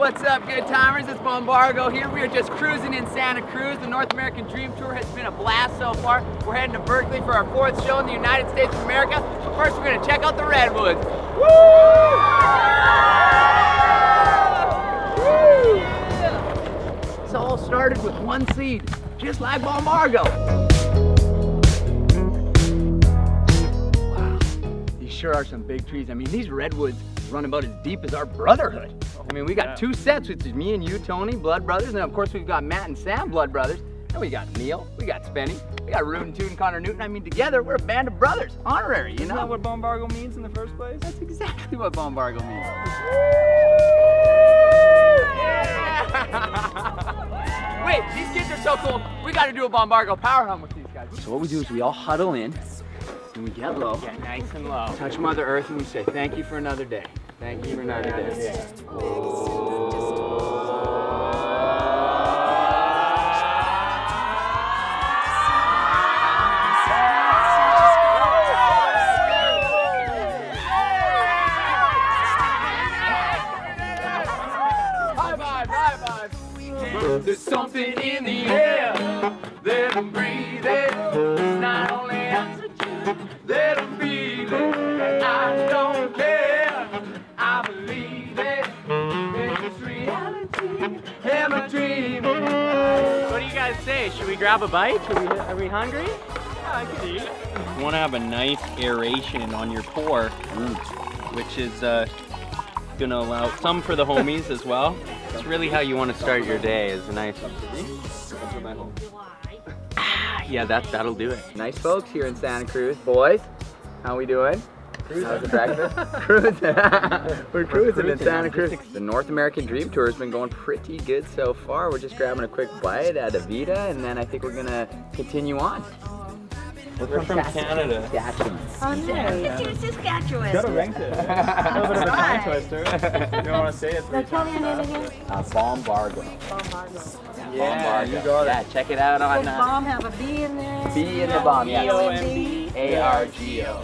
What's up, good timers? It's Bombargo here. We are just cruising in Santa Cruz. The North American Dream Tour has been a blast so far. We're heading to Berkeley for our fourth show in the United States of America. But first, we're gonna check out the Redwoods. Woo! Woo! This all started with one seed, just like Bombargo. Wow, these sure are some big trees. I mean, these redwoods run about as deep as our brotherhood. I mean, we got two sets, which is me and you, Tony, blood brothers, and of course we've got Matt and Sam, blood brothers. And we got Neil, we got Spenny, we got Reuben, Toot, and Connor Newton. I mean, together we're a band of brothers, honorary, you Isn't know? that what Bombargo means in the first place? That's exactly what Bombargo means. Wait, these kids are so cool. We got to do a Bombargo power hum with these guys. So what we do is we all huddle in and we get low. Get nice and low. Touch Mother Earth and we say, thank you for another day. Thank you for high five. There's something in the air that I'm breathing. It's not only What do say? Should we grab a bite? Should we, are we hungry? Yeah, I could eat. You want to have a nice aeration on your pour, which is uh, going to allow some for the homies as well. It's really how you want to start your day is a nice. Ah, yeah, that that'll do it. Nice folks here in Santa Cruz. Boys, how we doing? How's the breakfast? cruising. We're cruising in. Santa Cruz. The North American Dream Tour has been going pretty good so far. We're just grabbing a quick bite at Avita, and then I think we're gonna continue on. We're from Canada. Saskatchewan. Oh, nice. It's Saskatchewan. Got a ring to it. A little bit of a tongue twister. You don't want to say it three Now tell me your name again. Uh, Bombargo. Bombargo. Yeah, you Bombargo. got Yeah, check it out on Does uh, bomb have a B in there? B in the bomb. B O M B A R G O.